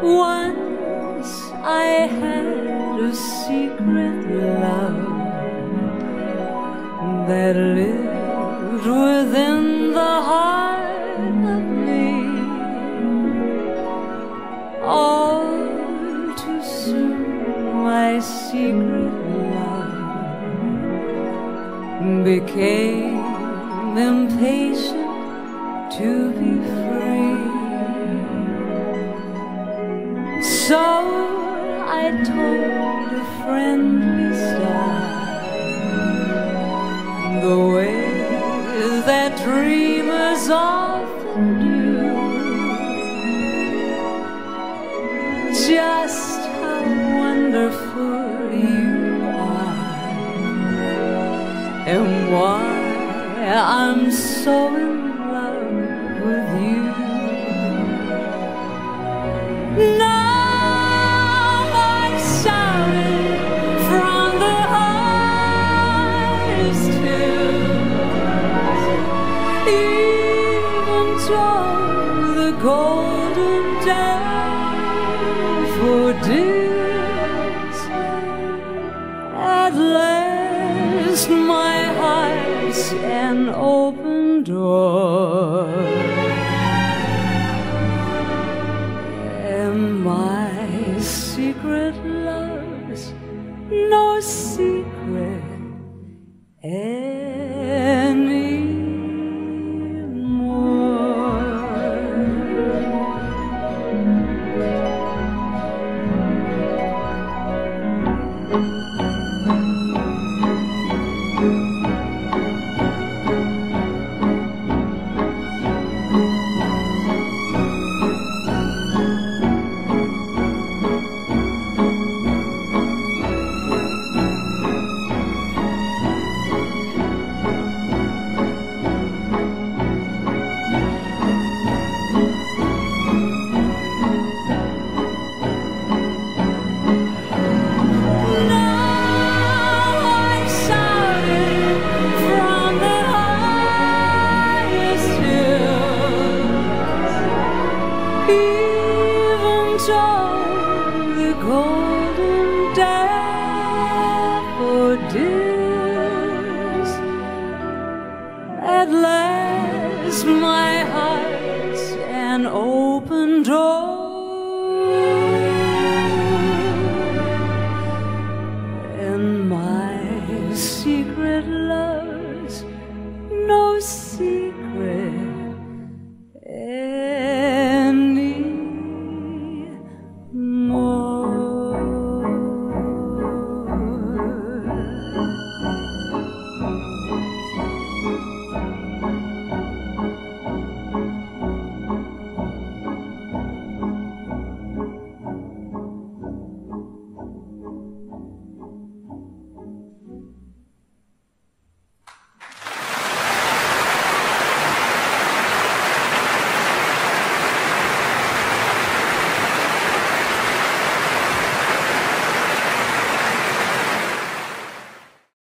Once I had a secret love that lived within the heart of me. All too soon, my secret love became impatient to be free. I told a friendly star the way that dreamers often do. Just how wonderful you are, and why I'm so in the golden. At last, my heart's an open door. And my secret love's no secret daffodils. At last, my heart's an open door. And my secret love's no secret